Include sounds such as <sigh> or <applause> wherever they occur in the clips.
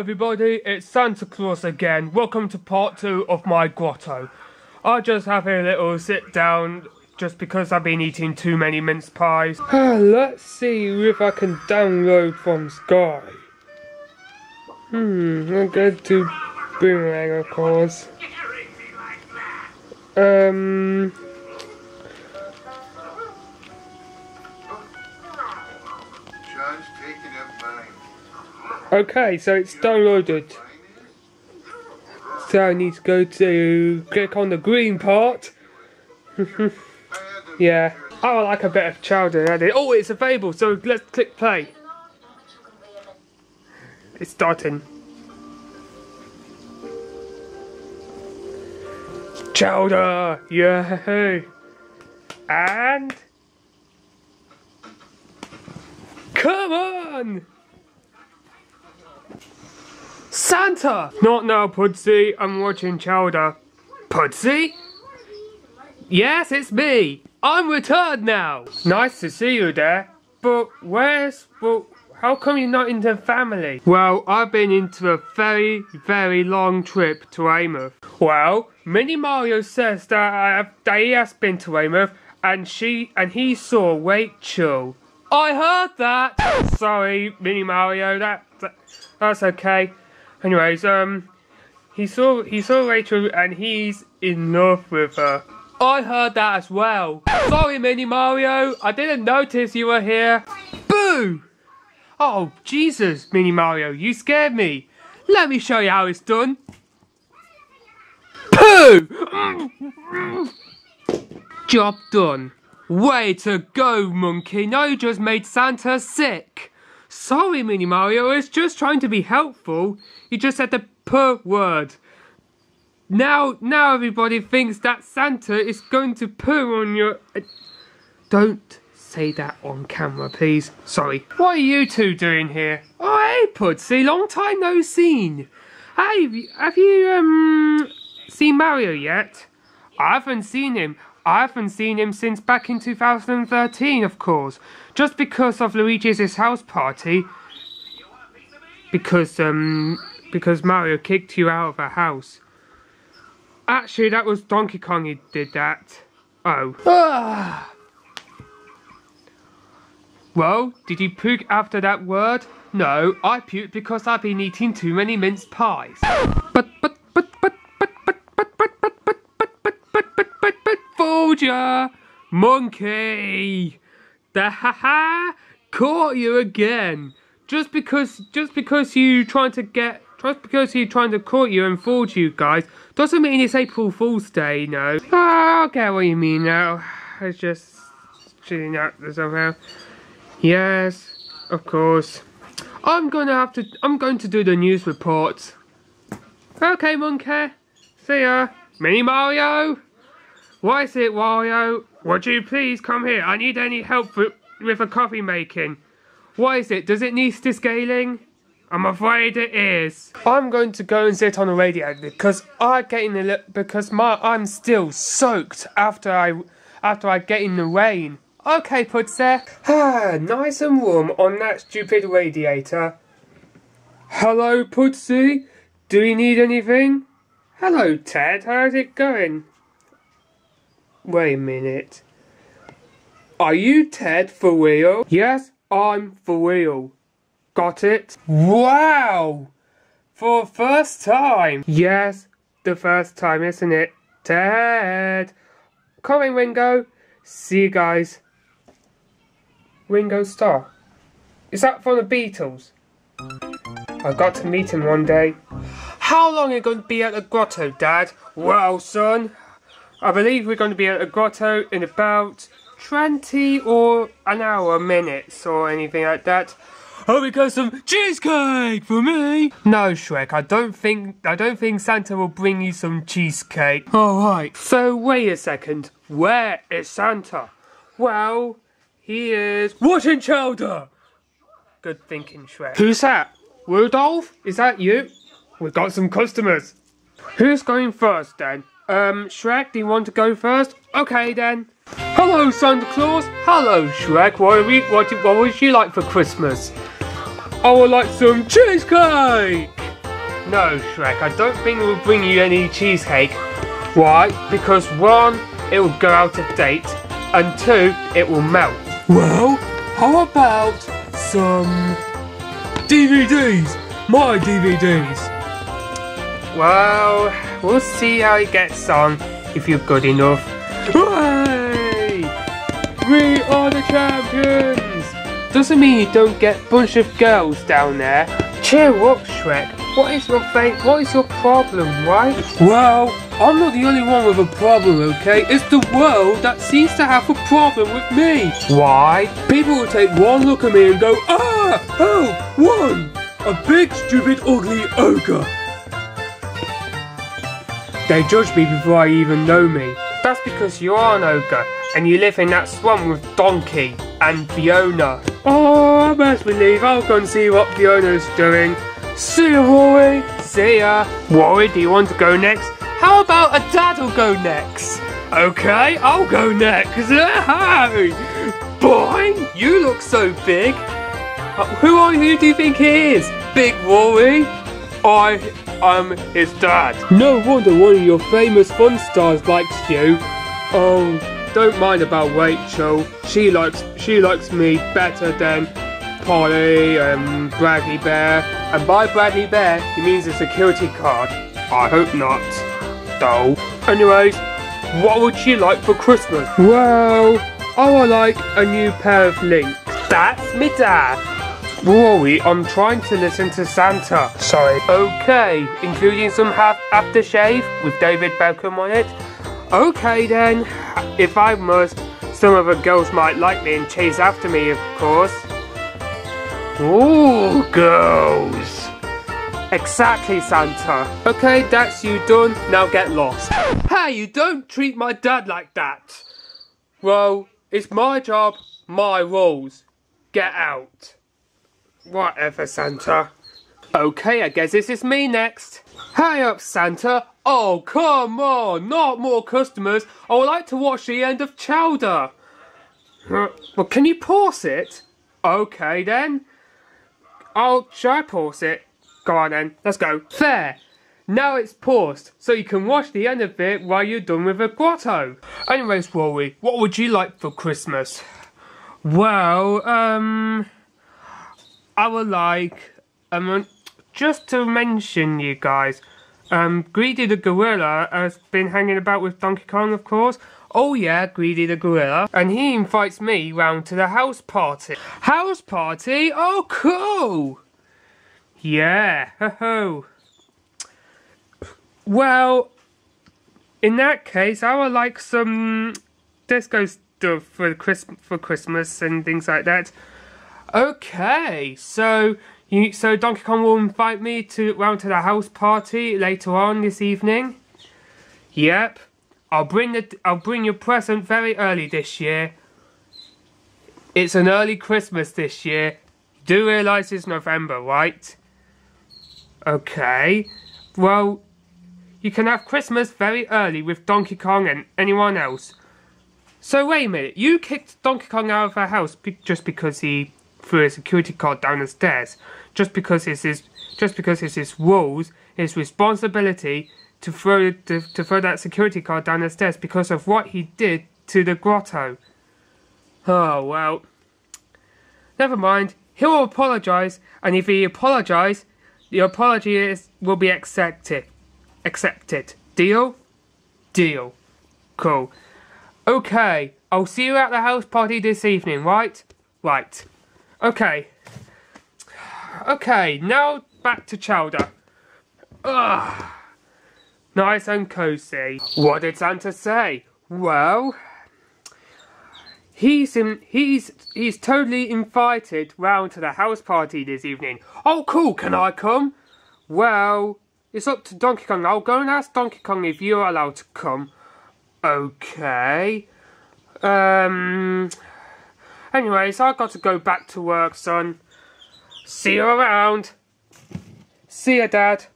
everybody, it's Santa Claus again. Welcome to part two of my grotto. I just have a little sit down just because I've been eating too many mince pies. <sighs> Let's see if I can download from Sky. Hmm, I'm going to Boomerang of course. Um... Taking up mine. Okay, so it's downloaded. So I need to go to click on the green part. <laughs> yeah. Oh, I would like a bit of chowder added. Oh, it's available, so let's click play. It's starting. Chowder! Yay! And... Come on! Santa! Not now, Pudsey. I'm watching Chowder. Pudsey? Yes, it's me. I'm returned now. Nice to see you there. But where's... But how come you're not in the family? Well, I've been into a very, very long trip to Weymouth. Well, Mini Mario says that, uh, that he has been to Weymouth and she and he saw Rachel. I heard that. Sorry, Mini Mario. That, that that's okay. Anyways, um, he saw he saw Rachel and he's in love with her. I heard that as well. Sorry, Mini Mario. I didn't notice you were here. Boo! Oh, Jesus, Mini Mario, you scared me. Let me show you how it's done. Pooh! Job done. Way to go, monkey. Now you just made Santa sick. Sorry, Mini Mario, I was just trying to be helpful. You just said the per word. Now, now everybody thinks that Santa is going to poo on your... Uh, don't say that on camera, please. Sorry. What are you two doing here? Oh, hey, Pudsey, long time no seen. Hey, have you um, seen Mario yet? I haven't seen him. I haven't seen him since back in 2013, of course. Just because of Luigi's house party. Because, um, because Mario kicked you out of a house. Actually, that was Donkey Kong who did that. Oh. <sighs> Well, did you puke after that word? No, I puked because I've been eating too many mince pies. Monkey! The ha ha! Caught you again! Just because, just because you trying to get, just because you trying to caught you and fooled you guys, doesn't mean it's April Fool's Day, no. Oh, ah, I get what you mean now. It's just chilling out somehow. Yes, of course. I'm gonna have to. I'm going to do the news report. Okay, monkey. See ya, Mini Mario. What is it, Wario? Would you please come here? I need any help with, with a coffee making. What is it? Does it need scaling? I'm afraid it is. I'm going to go and sit on the radiator because I get in the because my I'm still soaked after I after I get in the rain. Okay, Pudsey. Ah, nice and warm on that stupid radiator. Hello, Pudsey. Do you need anything? Hello, Ted. How's it going? Wait a minute. Are you Ted for real? Yes, I'm for real. Got it? Wow! For the first time! Yes, the first time, isn't it? Ted! Come in, Ringo. See you guys. Ringo Starr. Is that from the Beatles? I got to meet him one day. How long are you going to be at the grotto, Dad? Well, son, I believe we're going to be at a grotto in about 20 or an hour minutes or anything like that. Oh, we got some cheesecake for me. No, Shrek, I don't think I don't think Santa will bring you some cheesecake. All right. So wait a second. Where is Santa? Well, he is watching Chowder. Good thinking, Shrek. Who's that? Rudolph? Is that you? We've got some customers. Who's going first then? Um, Shrek, do you want to go first? Okay then. Hello, Santa Claus. Hello, Shrek. What, we, what, what would you like for Christmas? I would like some cheesecake. No, Shrek, I don't think we'll bring you any cheesecake. Why? Because one, it will go out of date, and two, it will melt. Well, how about some DVDs? My DVDs. Well, we'll see how it gets on if you're good enough. Hooray! We are the champions! Doesn't mean you don't get a bunch of girls down there. Cheer up, Shrek. What is your fa- What is your problem, right? Well, I'm not the only one with a problem, okay? It's the world that seems to have a problem with me. Why? People will take one look at me and go, ah, oh, one, a big, stupid, ugly ogre. They judge me before I even know me. That's because you are an ogre and you live in that swamp with Donkey and Fiona. Oh, I best believe I'll go and see what Fiona's doing. See ya, Rory. See ya. Rory, do you want to go next? How about a dad'll go next? Okay, I'll go next. <laughs> Hey, boy, you look so big. Uh, who are you? do you think he is? Big Rory? I am his dad. No wonder one of your famous fun stars likes you. Oh, don't mind about Rachel. She likes she likes me better than Polly and Bradley Bear. And by Bradley Bear, he means a security card. I hope not, though. Anyways, what would you like for Christmas? Well, I would like a new pair of links. That's me dad. Rory, I'm trying to listen to Santa. Sorry. Okay, including some half aftershave with David Beckham on it. Okay then, if I must, some of the girls might like me and chase after me, of course. Ooh, girls. Exactly, Santa. Okay, that's you done. Now get lost. Hey, you don't treat my dad like that. Well, it's my job, my rules. Get out. Whatever, Santa. Okay, I guess this is me next. Hey up, Santa. Oh, come on, not more customers. I would like to watch the end of Chowder. Well, can you pause it? Okay then. I'll shall I pause it? Go on then, let's go. There. Now it's paused, so you can watch the end of it while you're done with the grotto. Anyways, Rory, what would you like for Christmas? Well, um, I would like, um, just to mention you guys, um, Greedy the Gorilla has been hanging about with Donkey Kong, of course. Oh yeah, Greedy the Gorilla. And he invites me round to the house party. House party? Oh, cool! Yeah, ho ho. Well, in that case, I would like some disco stuff for Chris- for Christmas and things like that. Okay, so you so Donkey Kong will invite me to round to the house party later on this evening. Yep, I'll bring the I'll bring your present very early this year. It's an early Christmas this year. Do realise it's November, right? Okay. Well, you can have Christmas very early with Donkey Kong and anyone else. So wait a minute, you kicked Donkey Kong out of our house be- just because he threw a security card down the stairs. Just because it's his, just because it's his rules, his responsibility to throw to, to throw that security card down the stairs because of what he did to the grotto. Oh well. Never mind. He will apologise, and if he apologise, the apology is will be accepted. Accepted. Deal? Deal. Cool. Okay, I'll see you at the house party this evening, right? Right. Okay. Okay, now back to Chowder. Ugh. Nice and cozy. What did Santa say? Well, he's in, he's he's totally invited round to the house party this evening. Oh, cool! Can I come? Well, it's up to Donkey Kong. I'll go and ask Donkey Kong if you're allowed to come. Okay. Um. Anyways, I got to go back to work, son. See you around. See ya, Dad.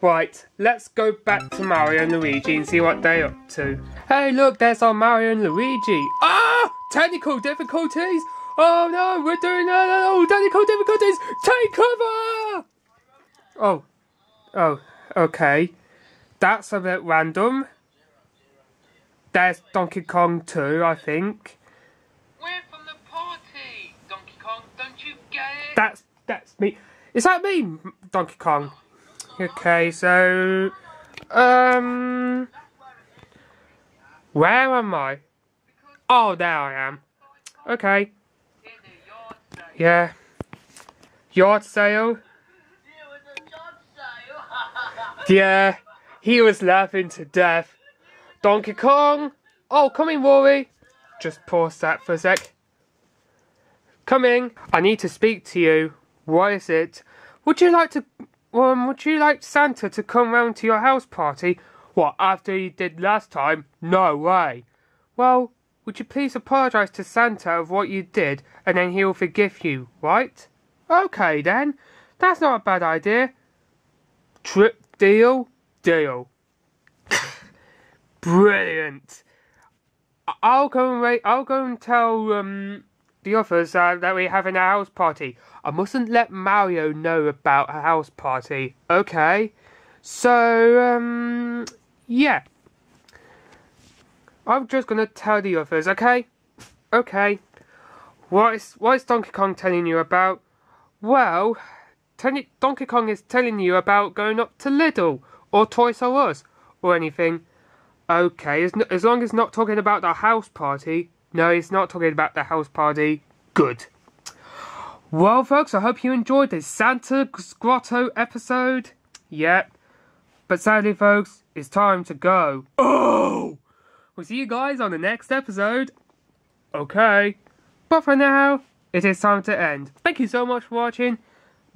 Right, let's go back to Mario and Luigi and see what they're up to. Hey, look, there's our Mario and Luigi. Ah! Technical difficulties! Oh no, we're doing uh, oh, technical difficulties! Take cover! Oh, Oh, okay. That's a bit random. There's Donkey Kong too, I think. Is that me, Donkey Kong? Okay, so um, where am I? Oh, there I am. Okay, yeah. Yard sale. Yeah, he was laughing to death. Donkey Kong! Oh, come in, Rory. Just pause that for a sec. Coming. I need to speak to you. What is it? Would you like to, um, would you like Santa to come round to your house party? What, after he did last time? No way. Well, would you please apologise to Santa of what you did, and then he'll forgive you, right? Okay then. That's not a bad idea. Trip deal? Deal. <coughs> Brilliant. I'll go and wait. I'll go and tell um the others uh, that we're having a house party. I mustn't let Mario know about a house party. Okay. So um yeah. I'm just gonna tell the others. Okay. Okay. What is what is Donkey Kong telling you about? Well, Ten- Donkey Kong is telling you about going up to Lidl or Toys R Us or anything. Okay, as, as long as not talking about the house party. No, he's not talking about the house party. Good. Well, folks, I hope you enjoyed this Santa Grotto episode. Yep. But sadly, folks, it's time to go. Oh! We'll see you guys on the next episode. Okay. But for now, it is time to end. Thank you so much for watching.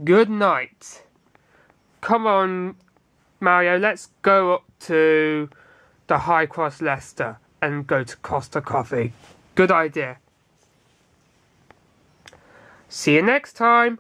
Good night. Come on, Mario, let's go up to the Highcross Leicester and go to Costa Coffee. Good idea. See you next time.